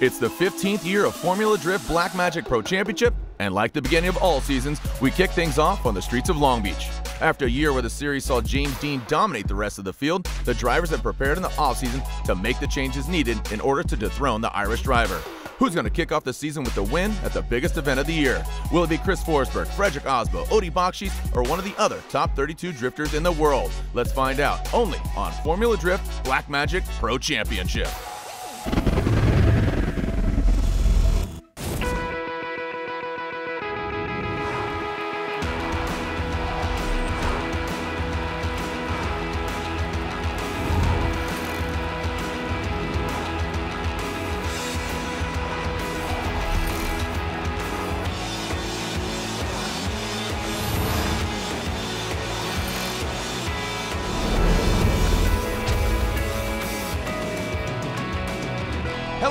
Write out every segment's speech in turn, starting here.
It's the 15th year of Formula Drift Black Magic Pro Championship, and like the beginning of all seasons, we kick things off on the streets of Long Beach. After a year where the series saw James Deane dominate the rest of the field, the drivers have prepared in the offseason to make the changes needed in order to dethrone the Irish driver. Who's going to kick off the season with the win at the biggest event of the year? Will it be Chris Forsberg, Fredric Aasbø, Odi Bakchis, or one of the other top 32 drifters in the world? Let's find out only on Formula Drift Black Magic Pro Championship.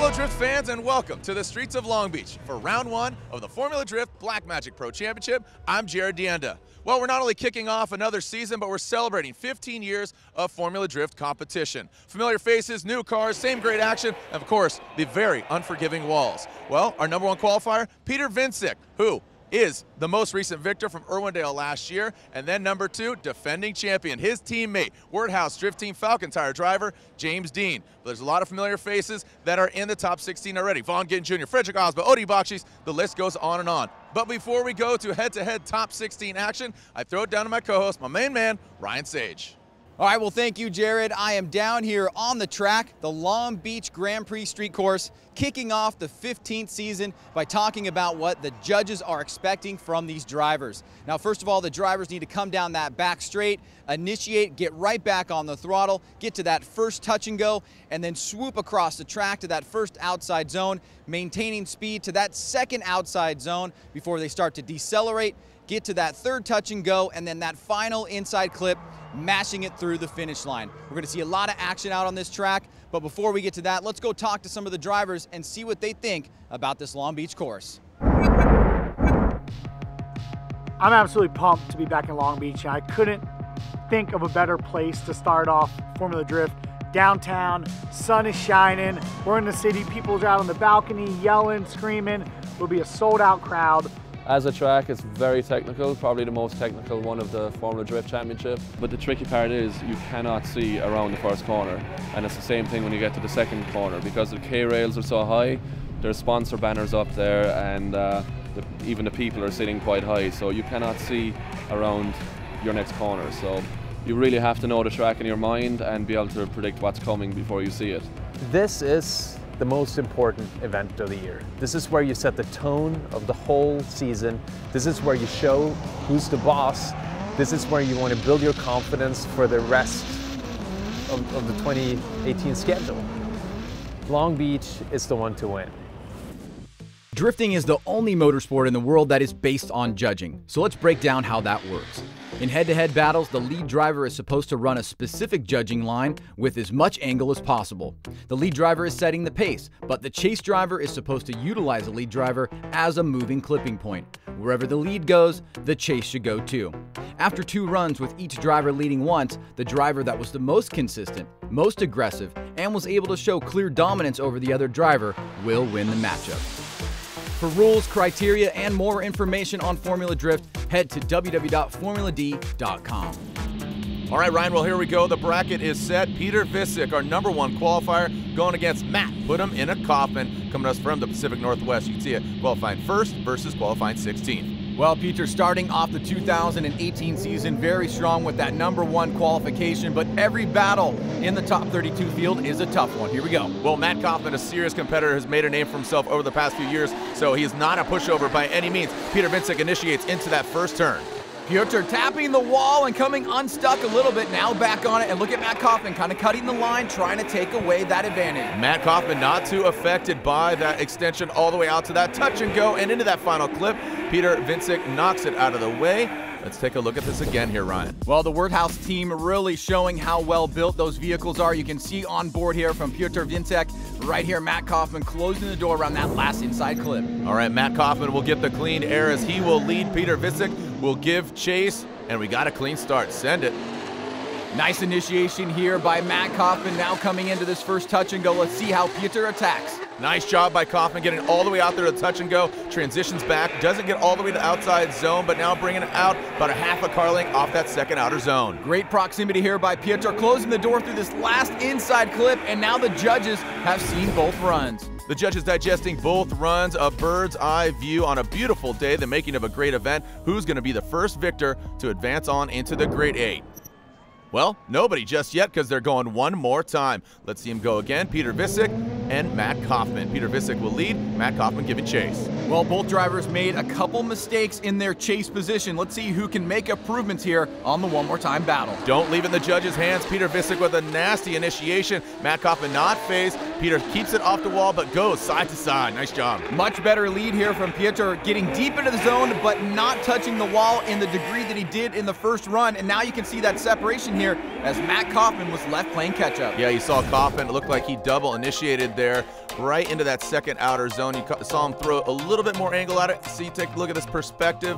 Hello, Drift fans, and welcome to the streets of Long Beach for round one of the Formula Drift Black Magic Pro Championship. I'm Jared DeAnda. Well, we're not only kicking off another season, but we're celebrating 15 years of Formula Drift competition. Familiar faces, new cars, same great action, and of course, the very unforgiving walls. Well, our number one qualifier, Peter Wiecek, who is the most recent victor from Irwindale last year. And then number two, defending champion, his teammate, Worthouse Drift Team Falken Tire driver, James Deane. But there's a lot of familiar faces that are in the top 16 already. Vaughn Gittin Jr., Fredric Aasbø, Odi Bakchis, the list goes on and on. But before we go to head-to-head top 16 action, I throw it down to my co-host, my main man, Ryan Sage. All right, well, thank you, Jared. I am down here on the track, the Long Beach Grand Prix Street Course, kicking off the 15th season by talking about what the judges are expecting from these drivers. Now, first of all, the drivers need to come down that back straight, initiate, get right back on the throttle, get to that first touch and go, and then swoop across the track to that first outside zone, maintaining speed to that second outside zone before they start to decelerate, get to that third touch and go, and then that final inside clip mashing it through the finish line. We're going to see a lot of action out on this track, but before we get to that, let's go talk to some of the drivers and see what they think about this Long Beach course. I'm absolutely pumped to be back in Long Beach. I couldn't think of a better place to start off Formula Drift. Downtown, sun is shining, we're in the city, people's out on the balcony yelling, screaming. It'll be a sold out crowd. As a track, it's very technical, probably the most technical one of the Formula Drift Championship. But the tricky part is you cannot see around the first corner. And it's the same thing when you get to the second corner because the K-rails are so high, there's sponsor banners up there and uh, the, even the people are sitting quite high. So you cannot see around your next corner. So you really have to know the track in your mind and be able to predict what's coming before you see it. This is the most important event of the year. This is where you set the tone of the whole season. This is where you show who's the boss. This is where you want to build your confidence for the rest of, of the 2018 schedule. Long Beach is the one to win. Drifting is the only motorsport in the world that is based on judging, so let's break down how that works. In head to head battles, the lead driver is supposed to run a specific judging line with as much angle as possible. The lead driver is setting the pace, but the chase driver is supposed to utilize the lead driver as a moving clipping point. Wherever the lead goes, the chase should go too. After two runs with each driver leading once, the driver that was the most consistent, most aggressive, and was able to show clear dominance over the other driver will win the matchup. For rules, criteria, and more information on Formula Drift, head to www.formulad.com. All right, Ryan, well, here we go. The bracket is set. Peter Wiecek, our number one qualifier, going against Matt. Put him in a coffin, coming to us from the Pacific Northwest. You can see it qualifying first versus qualifying 16th. Well, Peter, starting off the 2018 season very strong with that number one qualification, but every battle in the top 32 field is a tough one. Here we go. Well, Matt Coffman, a serious competitor, has made a name for himself over the past few years, so he is not a pushover by any means. Peter Wiecek initiates into that first turn. Piotr tapping the wall and coming unstuck a little bit, now back on it, and look at Matt Coffman kind of cutting the line, trying to take away that advantage. Matt Coffman not too affected by that extension all the way out to that touch and go and into that final clip. Peter Wiecek knocks it out of the way. Let's take a look at this again here, Ryan. Well, the Worthouse team really showing how well built those vehicles are. You can see on board here from Piotr Wiecek, right here, Matt Coffman closing the door around that last inside clip. All right, Matt Coffman will get the clean air as he will lead. Peter Wiecek will give chase, and we got a clean start. Send it. Nice initiation here by Matt Coffman now coming into this first touch and go. Let's see how Peter attacks. Nice job by Coffman getting all the way out there to touch and go. Transitions back, doesn't get all the way to outside zone, but now bringing it out about a half a car length off that second outer zone. Great proximity here by Pietro, closing the door through this last inside clip, and now the judges have seen both runs. The judges digesting both runs, a bird's eye view on a beautiful day, the making of a great event. Who's going to be the first victor to advance on into the Great Eight? Well, nobody just yet because they're going one more time. Let's see him go again. Peter Wiecek and Matt Coffman. Peter Wiecek will lead, Matt Coffman giving chase. Well, both drivers made a couple mistakes in their chase position. Let's see who can make improvements here on the one more time battle. Don't leave it in the judges' hands. Peter Wiecek with a nasty initiation. Matt Coffman not phased. Peter keeps it off the wall but goes side to side. Nice job. Much better lead here from Pietro, getting deep into the zone but not touching the wall in the degree that he did in the first run. And now you can see that separation here as Matt Coffman was left playing catch up. Yeah, you saw Coffman. It looked like he double initiated there right into that second outer zone. You saw him throw a little bit more angle at it. See, take a look at this perspective.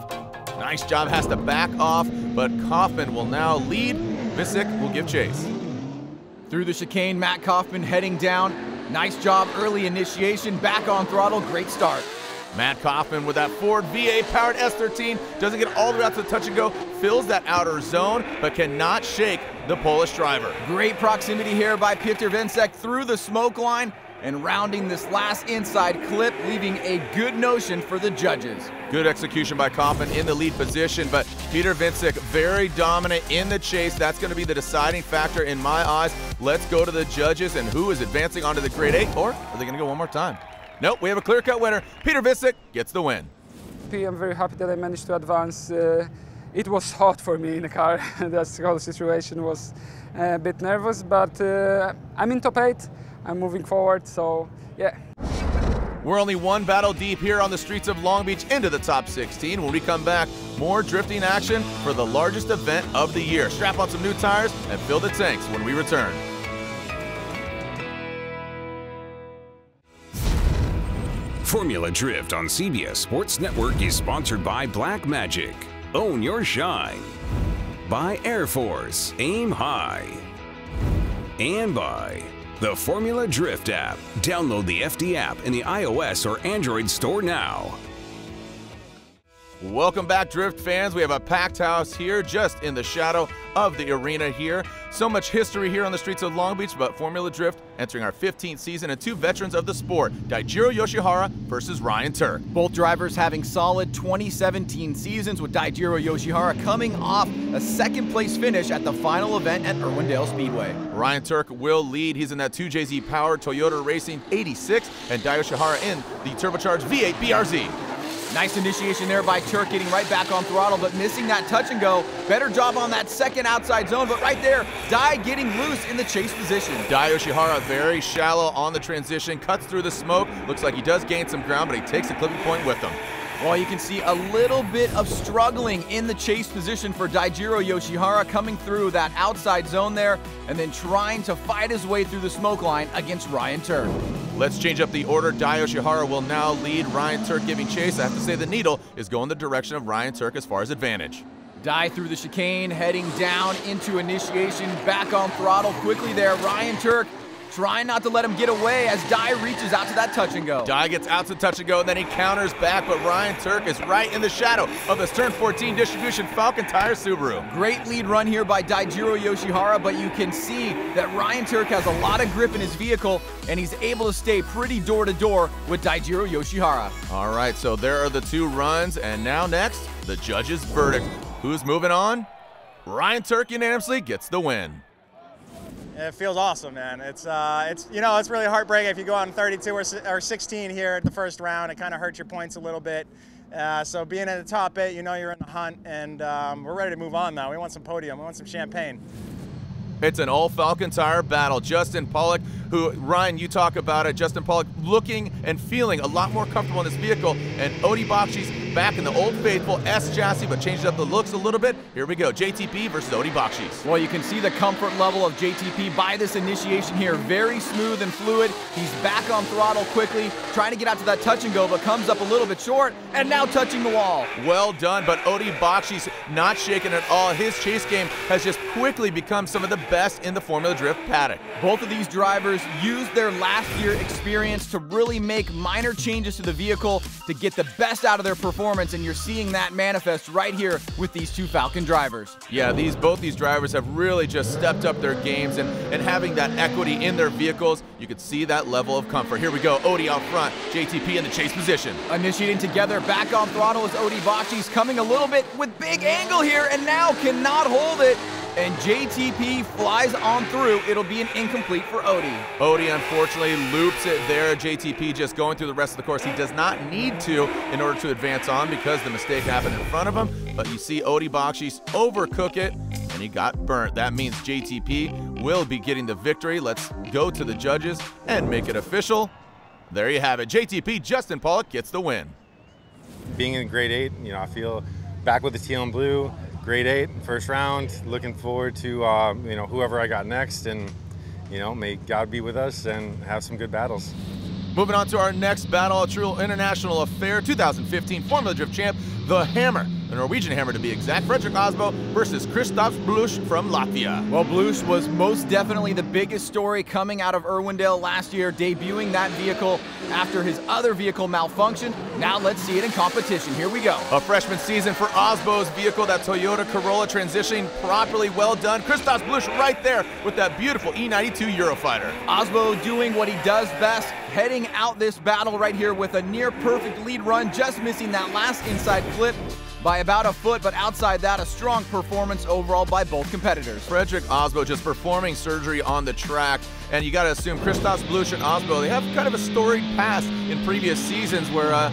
Nice job, has to back off, but Coffman will now lead. Wiecek will give chase. Through the chicane, Matt Coffman heading down. Nice job, early initiation, back on throttle, great start. Matt Coffman with that Ford V8 powered S13 doesn't get all the way out to the touch and go, fills that outer zone, but cannot shake the Polish driver. Great proximity here by Peter Wiecek through the smoke line and rounding this last inside clip, leaving a good notion for the judges. Good execution by Coffman in the lead position, but Peter Wiecek very dominant in the chase. That's going to be the deciding factor in my eyes. Let's go to the judges and who is advancing onto the Great Eight, or are they going to go one more time? Nope, we have a clear-cut winner. Peter Wiecek gets the win. I'm very happy that I managed to advance. Uh, it was hot for me in the car. That's the whole situation was uh, a bit nervous, but uh, I'm in top eight. I'm moving forward, so yeah. We're only one battle deep here on the streets of Long Beach into the top 16. When we come back, more drifting action for the largest event of the year. Strap on some new tires and fill the tanks when we return. Formula Drift on CBS Sports Network is sponsored by Black Magic. Own your shine. By Air Force. Aim high. And by the Formula Drift app. Download the FD app in the iOS or Android store now. Welcome back, Drift fans. We have a packed house here just in the shadow of the arena here. So much history here on the streets of Long Beach, but Formula Drift entering our 15th season and two veterans of the sport, Daijiro Yoshihara versus Ryan Tuerck. Both drivers having solid 2017 seasons with Daijiro Yoshihara coming off a second place finish at the final event at Irwindale Speedway. Ryan Tuerck will lead. He's in that 2JZ powered Toyota Racing 86 and Dai Yoshihara in the turbocharged V8 BRZ. Nice initiation there by Tuerck, getting right back on throttle, but missing that touch and go. Better job on that second outside zone, but right there, Dai getting loose in the chase position. Dai Yoshihara very shallow on the transition, cuts through the smoke. Looks like he does gain some ground, but he takes the clipping point with him. Well, you can see a little bit of struggling in the chase position for Daijiro Yoshihara coming through that outside zone there and then trying to fight his way through the smoke line against Ryan Tuerck. Let's change up the order. Dai Yoshihara will now lead Ryan Tuerck giving chase. I have to say the needle is going the direction of Ryan Tuerck as far as advantage. Dai through the chicane, heading down into initiation, back on throttle quickly there. Ryan Tuerck trying not to let him get away as Dai reaches out to that touch and go. Dai gets out to touch and go, and then he counters back, but Ryan Tuerck is right in the shadow of the Turn 14 distribution Falken Tire Subaru. Great lead run here by Daijiro Yoshihara, but you can see that Ryan Tuerck has a lot of grip in his vehicle, and he's able to stay pretty door to door with Daijiro Yoshihara. All right, so there are the two runs, and now next, the judge's verdict. Who's moving on? Ryan Tuerck unanimously gets the win. It feels awesome, man. It's uh, it's you know it's really heartbreaking if you go on 32 or, or 16 here at the first round. It kind of hurts your points a little bit. Uh, so being at the top eight, you know you're in the hunt, and um, we're ready to move on now. We want some podium. We want some champagne. It's an all Falken tire battle. Justin Pawlak, who, Ryan, you talk about it. Justin Pawlak looking and feeling a lot more comfortable in this vehicle. And Odi Bakchis back in the old faithful S chassis, but changed up the looks a little bit. Here we go JTP versus Odi Bakchis. Well, you can see the comfort level of JTP by this initiation here. Very smooth and fluid. He's back on throttle quickly, trying to get out to that touch and go, but comes up a little bit short, and now touching the wall. Well done, but Odi Bakchis not shaking at all. His chase game has just quickly become some of the best in the Formula Drift paddock. Both of these drivers used their last year experience to really make minor changes to the vehicle to get the best out of their performance, and you're seeing that manifest right here with these two Falken drivers. Yeah, these both these drivers have really just stepped up their games and, and having that equity in their vehicles, you could see that level of comfort. Here we go, Odie out front, JTP in the chase position. Initiating together, back on throttle is Odie Bakchis coming a little bit with big angle here and now cannot hold it and JTP flies on through. It'll be an incomplete for Odie. Odie unfortunately loops it there. JTP just going through the rest of the course. He does not need to in order to advance on because the mistake happened in front of him. But you see Odie Bakchis overcook it and he got burnt. That means JTP will be getting the victory. Let's go to the judges and make it official. There you have it. JTP Justin Pawlak gets the win. Being in grade eight, you know, I feel back with the teal and blue grade eight, first round. Looking forward to uh, you know whoever I got next, and you know may God be with us and have some good battles. Moving on to our next battle, a true international affair, 2015 Formula Drift champ, the Hammer the Norwegian hammer to be exact, Fredric Aasbø versus Kristaps Bluss from Latvia. Well, Bluss was most definitely the biggest story coming out of Irwindale last year, debuting that vehicle after his other vehicle malfunctioned. Now let's see it in competition. Here we go. A freshman season for Aasbø's vehicle, that Toyota Corolla transitioning properly well done. Kristaps Bluss right there with that beautiful E92 Eurofighter. Aasbø doing what he does best, heading out this battle right here with a near perfect lead run, just missing that last inside flip by about a foot, but outside that, a strong performance overall by both competitors. Fredric Aasbø just performing surgery on the track, and you got to assume Kristaps Bluss and Aasbø, they have kind of a storied past in previous seasons where uh,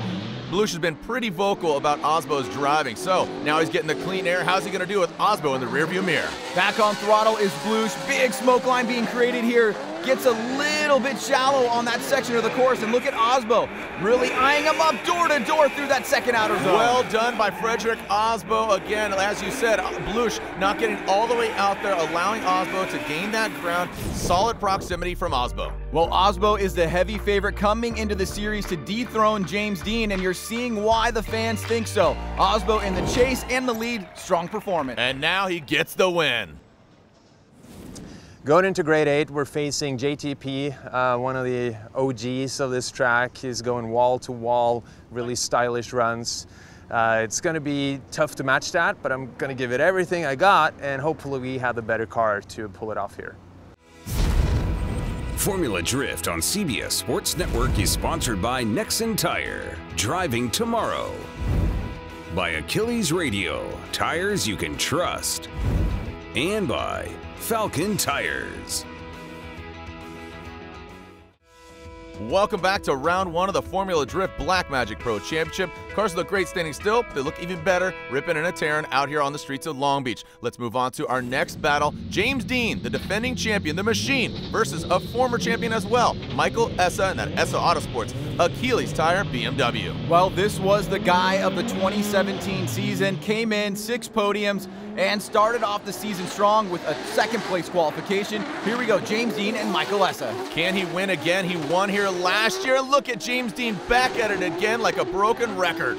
has been pretty vocal about Aasbø's driving. So now he's getting the clean air. How's he going to do with Aasbø in the rearview mirror? Back on throttle is Bluss. Big smoke line being created here gets a little bit shallow on that section of the course. And look at Aasbø really eyeing him up door to door through that second outer zone. Well done by Fredric Aasbø. Again, as you said, Bluss not getting all the way out there, allowing Aasbø to gain that ground. Solid proximity from Aasbø. Well, Aasbø is the heavy favorite coming into the series to dethrone James Deane, and you're seeing why the fans think so. Aasbø in the chase and the lead, strong performance. And now he gets the win. Going into grade eight, we're facing JTP, uh, one of the OGs of this track. He's going wall to wall, really stylish runs. Uh, it's going to be tough to match that, but I'm going to give it everything I got, and hopefully we have the better car to pull it off here. Formula Drift on CBS Sports Network is sponsored by Nexen Tire, driving tomorrow. By Achilles Radial, tires you can trust. And by Falken Tires. Welcome back to round one of the Formula Drift Black Magic Pro Championship. Cars look great standing still. They look even better ripping and a tearing out here on the streets of Long Beach. Let's move on to our next battle. James Deane, the defending champion, the machine, versus a former champion as well, Michael Essa and that Essa Autosports Achilles Tire BMW. Well, this was the guy of the 2017 season. Came in six podiums and started off the season strong with a second place qualification. Here we go, James Deane and Michael Essa. Can he win again? He won here last year. Look at James Deane back at it again like a broken record.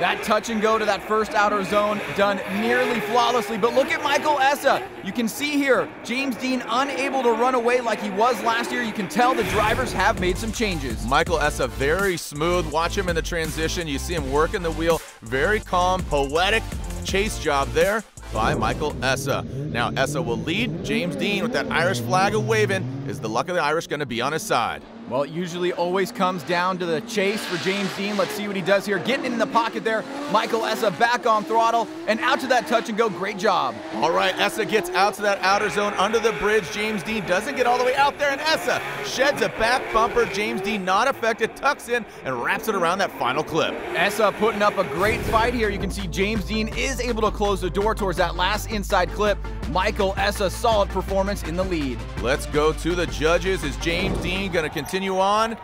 That touch and go to that first outer zone done nearly flawlessly, but look at Michael Essa. You can see here, James Deane unable to run away like he was last year. You can tell the drivers have made some changes. Michael Essa very smooth. Watch him in the transition. You see him working the wheel. Very calm, poetic chase job there by Michael Essa. Now Essa will lead. James Deane with that Irish flag waving. Is the luck of the Irish going to be on his side? Well, it usually always comes down to the chase for James Deane. Let's see what he does here. Getting in the pocket there. Michael Essa back on throttle and out to that touch and go. Great job. All right, Essa gets out to that outer zone under the bridge. James Deane doesn't get all the way out there, and Essa sheds a back bumper. James Deane not affected, tucks in and wraps it around that final clip. Essa putting up a great fight here. You can see James Deane is able to close the door towards that last inside clip. Michael Essa, solid performance in the lead. Let's go to the judges. Is James Deane going to continue? on?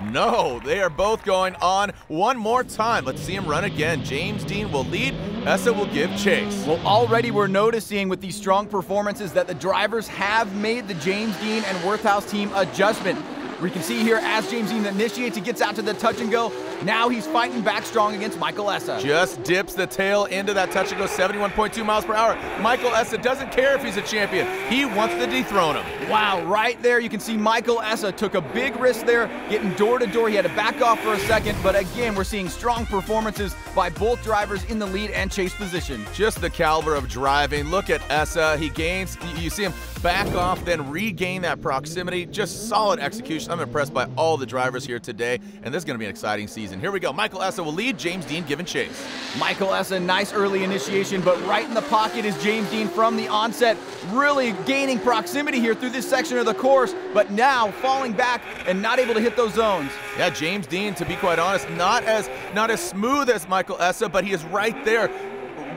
No, they are both going on one more time. Let's see him run again. James Deane will lead. Essa will give chase. Well, already we're noticing with these strong performances that the drivers have made the James Deane and Worthouse team adjustment. We can see here as James Deane initiates, he gets out to the touch and go. Now he's fighting back strong against Michael Essa. Just dips the tail into that touch and go 71.2 miles per hour. Michael Essa doesn't care if he's a champion. He wants to dethrone him. Wow, right there you can see Michael Essa took a big risk there, getting door to door. He had to back off for a second, but again, we're seeing strong performances by both drivers in the lead and chase position. Just the caliber of driving. Look at Essa. He gains, you see him back off, then regain that proximity. Just solid execution. I'm impressed by all the drivers here today, and this is going to be an exciting season. Here we go. Michael Essa will lead, James Deane giving chase. Michael Essa, nice early initiation, but right in the pocket is James Deane from the onset, really gaining proximity here through this section of the course, but now falling back and not able to hit those zones. Yeah, James Deane, to be quite honest, not as not as smooth as Michael Essa, but he is right there.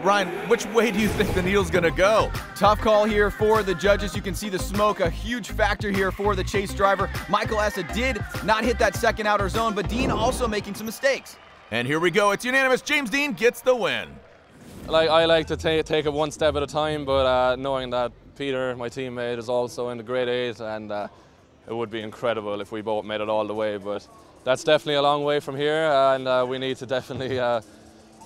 Ryan, which way do you think the needle's gonna go? Tough call here for the judges. You can see the smoke, a huge factor here for the chase driver. Michael Essa did not hit that second outer zone, but Deane also making some mistakes. And here we go. It's unanimous. James Deane gets the win. Like I like to take take it one step at a time, but uh, knowing that Peter, my teammate, is also in the grade eight, and uh, it would be incredible if we both made it all the way. But that's definitely a long way from here, and uh, we need to definitely uh,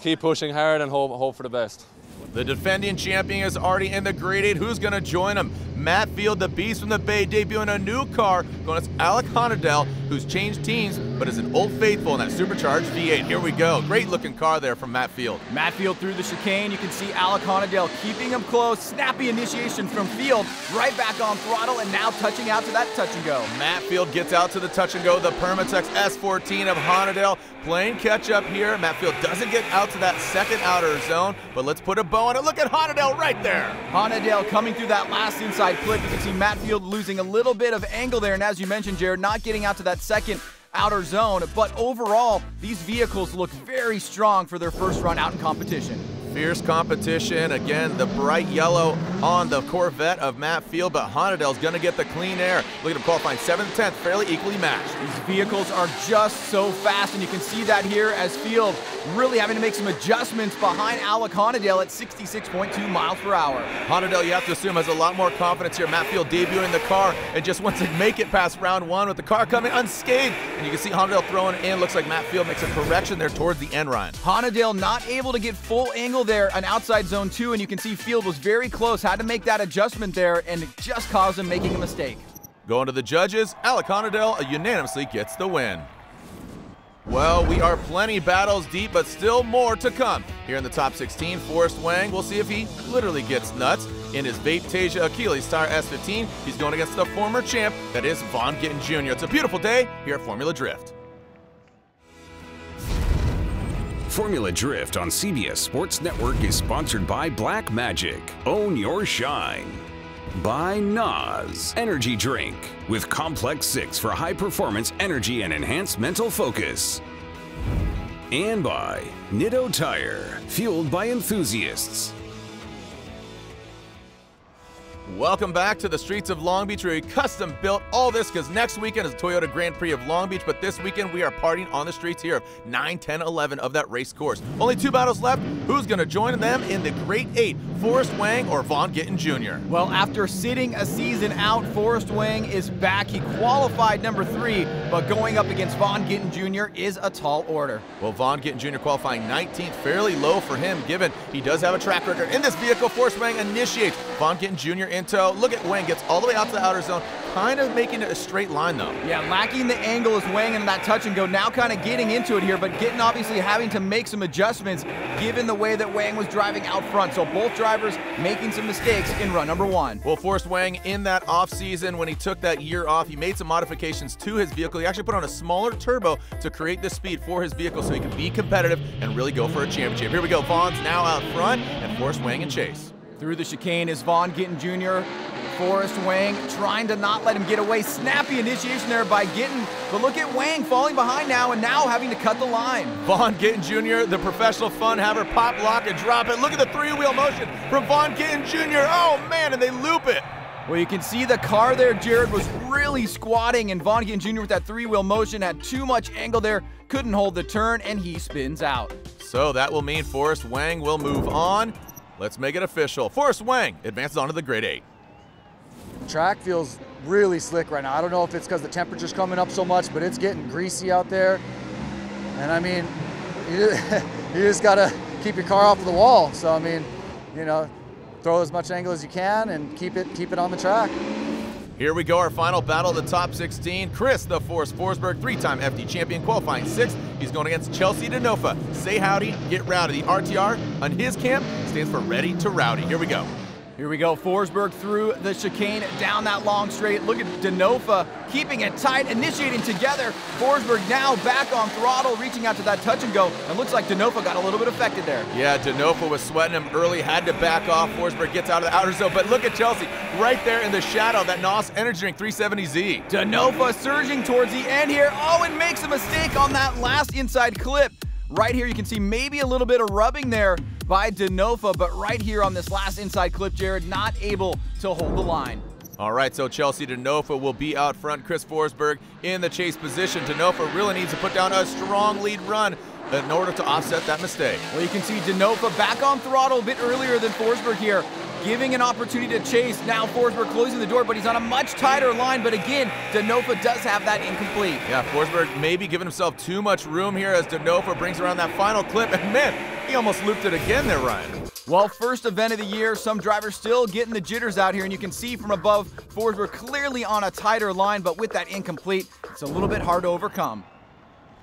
keep pushing hard and hope, hope for the best. The defending champion is already in the grade 8. Who's going to join him? Matt Field, the beast from the Bay, debuting a new car going as Alec Hohnadell, who's changed teams but is an old faithful in that supercharged V8. Here we go. Great looking car there from Matt Field. Matt Field through the chicane. You can see Alec Hohnadell keeping him close. Snappy initiation from Field. Right back on throttle and now touching out to that touch and go. Matt Field gets out to the touch and go. The Permatex S14 of Hohnadell playing catch up here. Matt Field doesn't get out to that second outer zone, but let's put a bow on it. Look at Hohnadell right there. Hohnadell coming through that last inside clip. You can see Matt Field losing a little bit of angle there, and as you mentioned, Jared, not getting out to that second outer zone. But overall, these vehicles look very strong for their first run out in competition. Fierce competition. Again, the bright yellow on the Corvette of Matt Field, but Hohnadell's going to get the clean air. Look at him qualifying 7th, 10th, fairly equally matched. These vehicles are just so fast, and you can see that here as Field really having to make some adjustments behind Alec Hohnadell at 66.2 miles per hour. Hohnadell, you have to assume, has a lot more confidence here. Matt Field debuting the car and just wants to make it past round one with the car coming unscathed. And you can see Hohnadell throwing in. Looks like Matt Field makes a correction there towards the end, Ryan. Hohnadell not able to get full angle there on outside zone two, and you can see Field was very close, had to make that adjustment there, and it just caused him making a mistake. Going to the judges, Alec Hohnadell unanimously gets the win. Well, we are plenty battles deep, but still more to come. Here in the top 16, Forrest Wang, we'll see if he literally gets nuts. In his Vape Tasia Achilles Tire S15, he's going against the former champ, that is Vaughn Gittin Jr. It's a beautiful day here at Formula Drift. Formula Drift on CBS Sports Network is sponsored by Black Magic. Own your shine. By NOS Energy Drink with Complex 6 for high performance energy and enhanced mental focus. And by Nitto Tire, fueled by enthusiasts. Welcome back to the streets of Long Beach where we custom built all this because next weekend is Toyota Grand Prix of Long Beach, but this weekend we are partying on the streets here of 9, 10, 11 of that race course. Only two battles left. Who's going to join them in the Great Eight? Forrest Wang or Vaughn Gittin Jr.? Well, after sitting a season out, Forrest Wang is back. He qualified number three, but going up against Vaughn Gittin Jr. is a tall order. Well, Vaughn Gittin Jr. qualifying 19th, fairly low for him, given he does have a track record in this vehicle. Forrest Wang initiates. Vaughn Gittin Jr. in tow. Look at Wang gets all the way out to the outer zone, kind of making it a straight line though. Yeah, lacking the angle is Wang in that touch and go. Now kind of getting into it here, but getting obviously having to make some adjustments given the way that Wang was driving out front. So both drivers making some mistakes in run number one. Well, Forrest Wang in that off season when he took that year off, he made some modifications to his vehicle. He actually put on a smaller turbo to create the speed for his vehicle so he could be competitive and really go for a championship. Here we go. Vaughn's now out front and Forrest Wang in chase. Through the chicane is Vaughn Gittin Jr. Forrest Wang trying to not let him get away. Snappy initiation there by Gittin. But look at Wang falling behind now and now having to cut the line. Vaughn Gittin Jr., the professional fun haver, pop, lock, and drop it. Look at the three-wheel motion from Vaughn Gittin Jr. Oh, man, and they loop it. Well, you can see the car there, Jared, was really squatting, and Vaughn Gittin Jr. with that three-wheel motion had too much angle there, couldn't hold the turn, and he spins out. So that will mean Forrest Wang will move on. Let's make it official. Forrest Wang advances on to the grade 8. track feels really slick right now. I don't know if it's because the temperature's coming up so much, but it's getting greasy out there. And I mean, you, you just gotta keep your car off the wall. So I mean, you know, throw as much angle as you can and keep it keep it on the track. Here we go, our final battle of the top 16. Chris, the Force Forsberg, three-time FD champion, qualifying sixth. He's going against Chelsea DeNofa. Say howdy, get rowdy. The RTR on his camp stands for ready to rowdy. Here we go. Here we go, Forsberg through the chicane, down that long straight. Look at DeNofa keeping it tight, initiating together. Forsberg now back on throttle, reaching out to that touch and go. And looks like DeNofa got a little bit affected there. Yeah, DeNofa was sweating him early, had to back off. Forsberg gets out of the outer zone, but look at Chelsea right there in the shadow, that NOS Energy Drink 370Z. DeNofa surging towards the end here. Oh, and makes a mistake on that last inside clip. Right here, you can see maybe a little bit of rubbing there by DeNofa, but right here on this last inside clip, Jared not able to hold the line. All right, so Chelsea DeNofa will be out front. Chris Forsberg in the chase position. DeNofa really needs to put down a strong lead run in order to offset that mistake. Well, you can see DeNofa back on throttle a bit earlier than Forsberg here, giving an opportunity to chase. Now Forsberg closing the door, but he's on a much tighter line. But again, DeNofa does have that incomplete. Yeah, Forsberg maybe giving himself too much room here as DeNofa brings around that final clip. And man, he almost looped it again there, Ryan. Well, first event of the year, some drivers still getting the jitters out here, and you can see from above, Forsberg clearly on a tighter line, but with that incomplete, it's a little bit hard to overcome.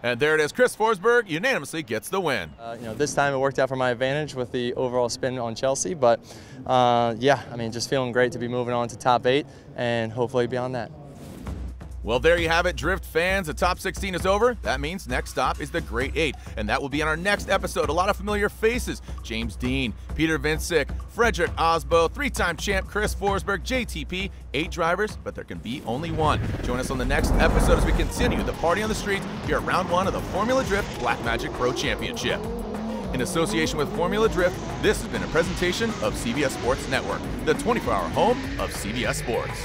And there it is. Chris Forsberg unanimously gets the win. Uh, you know, this time it worked out for my advantage with the overall spin on Chelsea. But uh, yeah, I mean, just feeling great to be moving on to top eight and hopefully beyond that. Well, there you have it, Drift fans. The top 16 is over. That means next stop is the Great Eight, and that will be on our next episode. A lot of familiar faces James Deane, Peter Wiecek, Fredric Aasbø, three time champ Chris Forsberg, JTP, eight drivers, but there can be only one. Join us on the next episode as we continue the party on the streets here at round one of the Formula Drift Blackmagic Pro Championship. In association with Formula Drift, this has been a presentation of CBS Sports Network, the 24 hour home of CBS Sports.